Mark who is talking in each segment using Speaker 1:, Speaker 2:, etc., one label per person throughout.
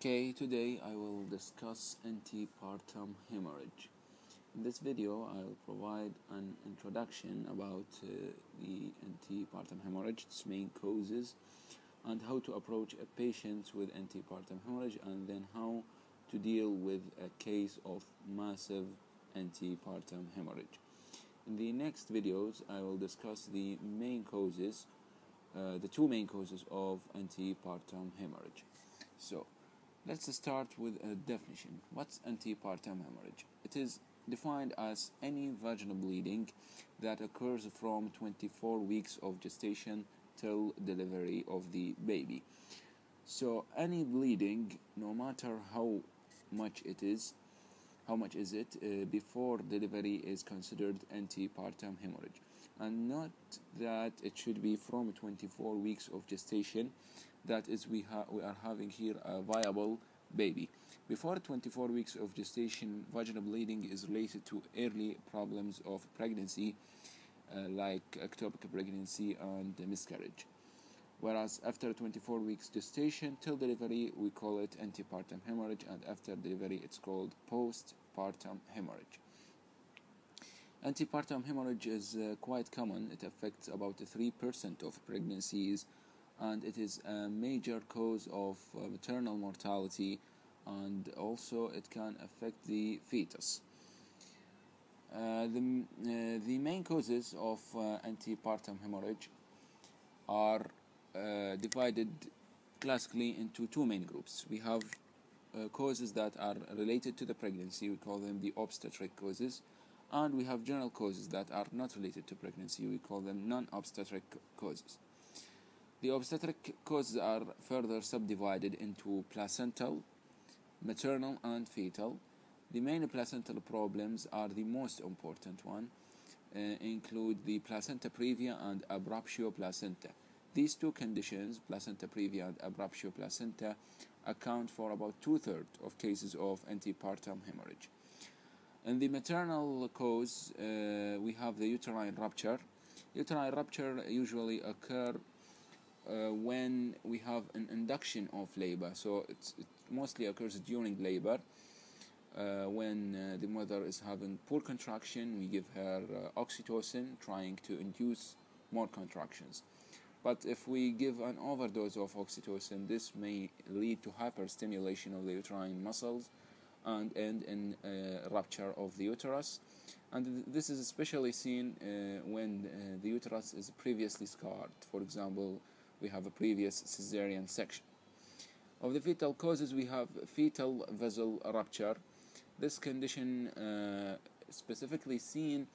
Speaker 1: Okay, today I will discuss antepartum hemorrhage. In this video, I'll provide an introduction about uh, the antepartum hemorrhage, its main causes, and how to approach a patient with antepartum hemorrhage, and then how to deal with a case of massive antepartum hemorrhage. In the next videos, I will discuss the main causes, uh, the two main causes of antepartum hemorrhage. So, Let's start with a definition. What's antepartum hemorrhage? It is defined as any vaginal bleeding that occurs from 24 weeks of gestation till delivery of the baby. So any bleeding, no matter how much it is, how much is it uh, before delivery is considered antepartum hemorrhage and not that it should be from 24 weeks of gestation that is we, we are having here a viable baby. Before 24 weeks of gestation vaginal bleeding is related to early problems of pregnancy uh, like ectopic pregnancy and miscarriage. Whereas after 24 weeks gestation till delivery we call it antepartum hemorrhage and after delivery it's called postpartum hemorrhage. Antepartum hemorrhage is uh, quite common. It affects about 3% of pregnancies and it is a major cause of uh, maternal mortality and also it can affect the fetus. Uh, the, uh, the main causes of uh, antepartum hemorrhage are uh, divided classically into two main groups. We have causes that are related to the pregnancy, we call them the obstetric causes and we have general causes that are not related to pregnancy we call them non-obstetric causes the obstetric causes are further subdivided into placental maternal and fetal. The main placental problems are the most important one uh, include the placenta previa and abruptio placenta. These two conditions placenta previa and abruptio placenta account for about two-thirds of cases of antepartum hemorrhage. In the maternal cause, uh, we have the uterine rupture. Uterine rupture usually occur uh, when we have an induction of labor. So it mostly occurs during labor. Uh, when uh, the mother is having poor contraction, we give her uh, oxytocin, trying to induce more contractions. But if we give an overdose of oxytocin, this may lead to hyperstimulation of the uterine muscles and end in uh, rupture of the uterus and this is especially seen uh, when the uterus is previously scarred for example we have a previous caesarean section of the fetal causes we have fetal vessel rupture this condition uh, specifically seen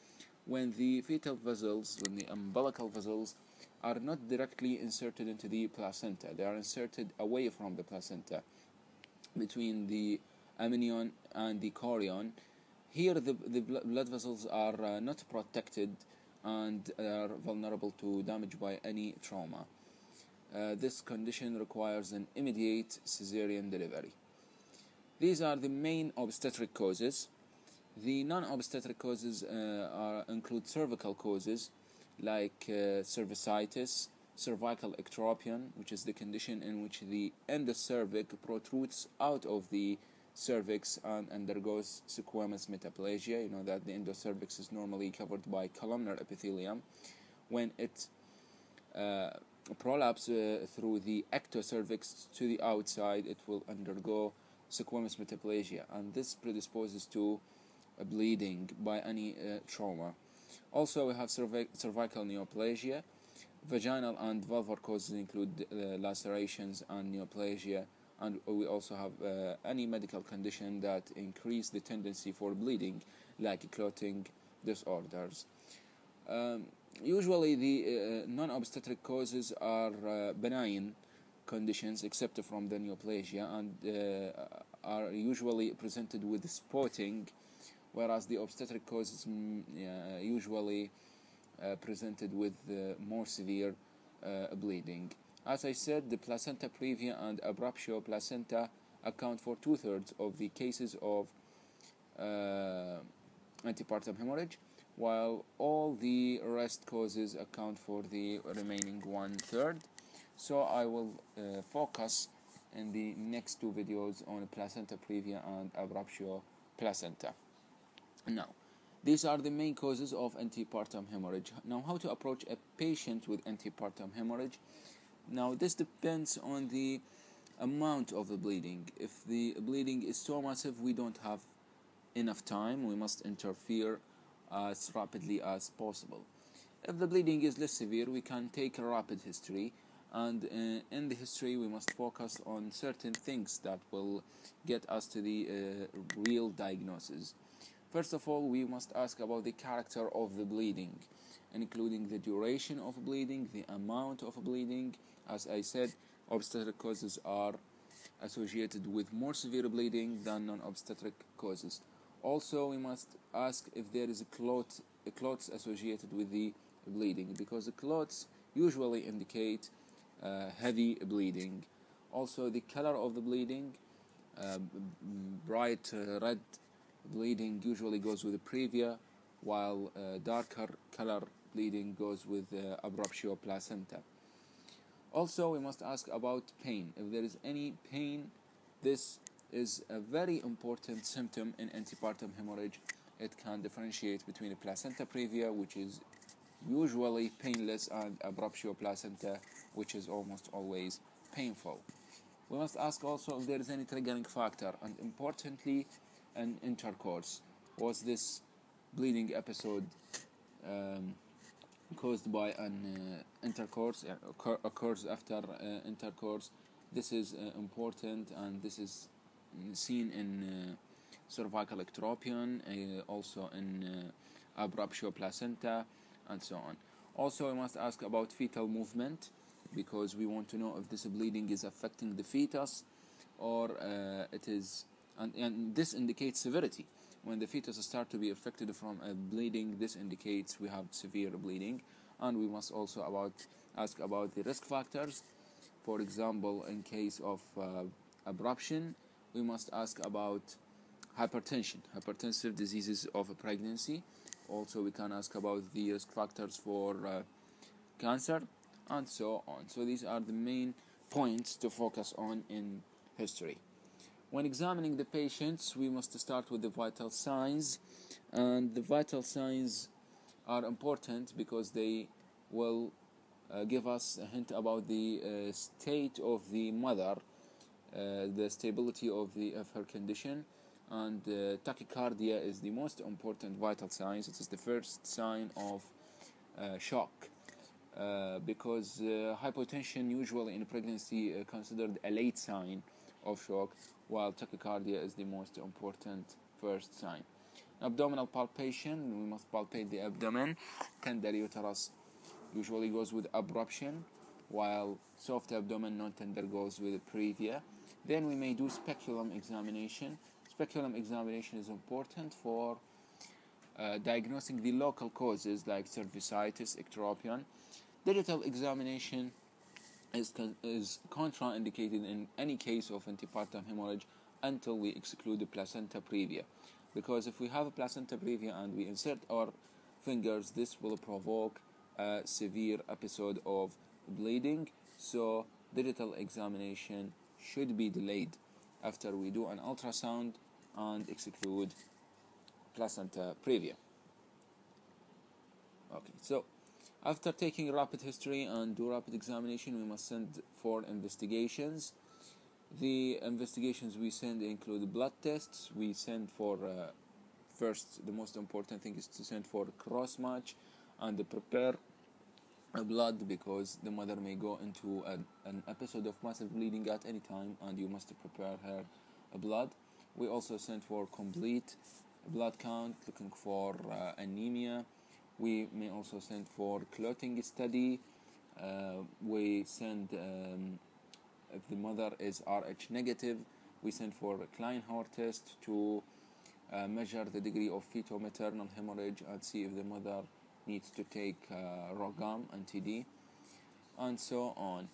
Speaker 1: when the fetal vessels when the umbilical vessels are not directly inserted into the placenta they are inserted away from the placenta between the amnion and the chorion. Here the, the blood vessels are uh, not protected and are vulnerable to damage by any trauma. Uh, this condition requires an immediate cesarean delivery. These are the main obstetric causes. The non-obstetric causes uh, are, include cervical causes like uh, cervicitis, cervical ectropion, which is the condition in which the endocervix protrudes out of the cervix and undergoes squamous metaplasia. You know that the endocervix is normally covered by columnar epithelium. When it uh, prolapse uh, through the ectocervix to the outside, it will undergo squamous metaplasia, and this predisposes to bleeding by any uh, trauma. Also, we have cervic cervical neoplasia. Vaginal and vulvar causes include uh, lacerations and neoplasia and we also have uh, any medical condition that increase the tendency for bleeding like clotting disorders um, usually the uh, non-obstetric causes are uh, benign conditions except from the neoplasia and uh, are usually presented with spotting whereas the obstetric causes mm, usually uh, presented with uh, more severe bleeding. As I said, the placenta previa and abruptio placenta account for two thirds of the cases of uh, antepartum hemorrhage, while all the rest causes account for the remaining one third. So I will uh, focus in the next two videos on placenta previa and abruptio placenta. Now, these are the main causes of antepartum hemorrhage. Now, how to approach a patient with antepartum hemorrhage? Now, this depends on the amount of the bleeding. If the bleeding is so massive, we don't have enough time. We must interfere as rapidly as possible. If the bleeding is less severe, we can take a rapid history, and uh, in the history, we must focus on certain things that will get us to the uh, real diagnosis. First of all, we must ask about the character of the bleeding, including the duration of bleeding, the amount of bleeding. As I said, obstetric causes are associated with more severe bleeding than non-obstetric causes. Also, we must ask if there is a clot, a clots associated with the bleeding, because the clots usually indicate uh, heavy bleeding. Also, the color of the bleeding, uh, bright red bleeding usually goes with the previa, while uh, darker color bleeding goes with abruptio placenta. Also, we must ask about pain. If there is any pain, this is a very important symptom in antepartum hemorrhage. It can differentiate between a placenta previa, which is usually painless, and abruptio placenta, which is almost always painful. We must ask also if there is any triggering factor, and importantly, an intercourse. Was this bleeding episode um, caused by an uh, intercourse occur, occurs after uh, intercourse this is uh, important and this is seen in uh, cervical ectropion uh, also in abruptio placenta and so on also we must ask about fetal movement because we want to know if this bleeding is affecting the fetus or it is and, and this indicates severity when the fetus start to be affected from a bleeding, this indicates we have severe bleeding. And we must also about ask about the risk factors. For example, in case of uh, abruption, we must ask about hypertension, hypertensive diseases of pregnancy. Also, we can ask about the risk factors for uh, cancer, and so on. So these are the main points to focus on in history. When examining the patients, we must start with the vital signs, and the vital signs are important because they will uh, give us a hint about the uh, state of the mother, the stability of the of her condition, and uh, tachycardia is the most important vital sign. It is the first sign of uh, shock. Uh, because hypotension usually in pregnancy considered a late sign of shock while tachycardia is the most important first sign. Abdominal palpation, we must palpate the abdomen. Tender uterus usually goes with abruption, while soft abdomen, non-tender goes with previa. Then we may do speculum examination. Speculum examination is important for uh, diagnosing the local causes like cervicitis, ectropion. Digital examination is, is contraindicated in any case of antepartum hemorrhage until we exclude the placenta previa. Because if we have a placenta previa and we insert our fingers, this will provoke a severe episode of bleeding. So, digital examination should be delayed after we do an ultrasound and exclude placenta previa. Okay, so after taking rapid history and do rapid examination, we must send for investigations. The investigations we send include blood tests. We send for uh, first, the most important thing is to send for cross match and prepare blood because the mother may go into an, an episode of massive bleeding at any time and you must prepare her a blood. We also send for complete blood count, looking for uh, anemia we may also send for clotting study. Uh, we send, um, if the mother is Rh negative, we send for a Kleihauer test to uh, measure the degree of fetal-maternal hemorrhage and see if the mother needs to take uh, RhoGAM anti-D, and so on.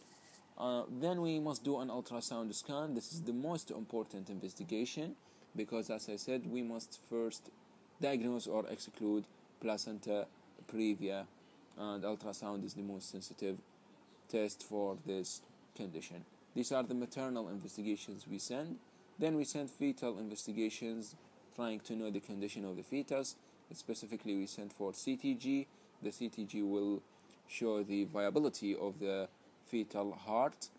Speaker 1: Uh, then we must do an ultrasound scan. This is the most important investigation because, as I said, we must first diagnose or exclude placenta previa and ultrasound is the most sensitive test for this condition. These are the maternal investigations we send. Then we send fetal investigations, trying to know the condition of the fetus. Specifically, we send for CTG. The CTG will show the viability of the fetal heart.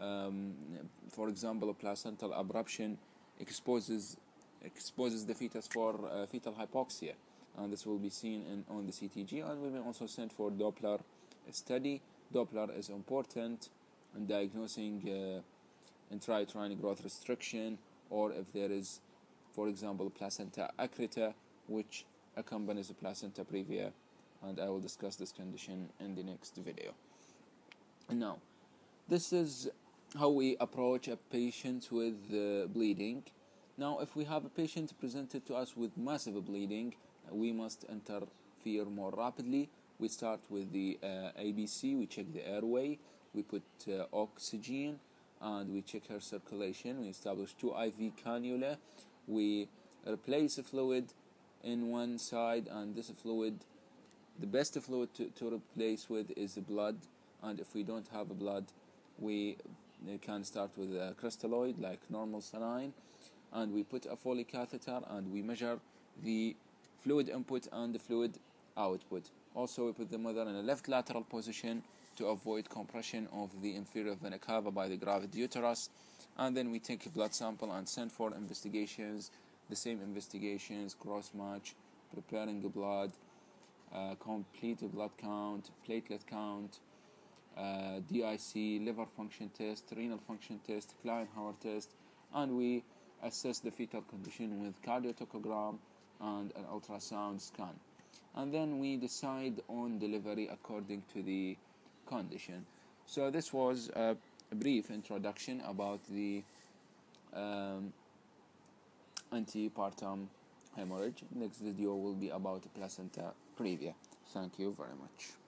Speaker 1: Um, for example, a placental abruption exposes exposes the fetus for uh, fetal hypoxia, and this will be seen in, on the CTG. And we may also send for Doppler study. Doppler is important in diagnosing uh, intrauterine growth restriction, or if there is, for example, placenta accreta, which accompanies the placenta previa, and I will discuss this condition in the next video. Now, this is how we approach a patient with uh, bleeding. Now, if we have a patient presented to us with massive bleeding, we must interfere more rapidly. We start with the uh, ABC, we check the airway, we put uh, oxygen, and we check her circulation. We establish two IV cannula. We replace the fluid in one side, and this fluid, the best fluid to, to replace with is the blood. And if we don't have a blood, we uh, can start with a crystalloid like normal saline and we put a Foley catheter and we measure the fluid input and the fluid output. Also, we put the mother in a left lateral position to avoid compression of the inferior vena cava by the gravid uterus. And then we take a blood sample and send for investigations, the same investigations, cross match, preparing the blood, uh, complete blood count, platelet count, uh, DIC, liver function test, renal function test, Kleihauer test, and we assess the fetal condition with cardiotocogram and an ultrasound scan. And then we decide on delivery according to the condition. So this was a brief introduction about the um, antepartum hemorrhage. Next video will be about placenta previa. Thank you very much.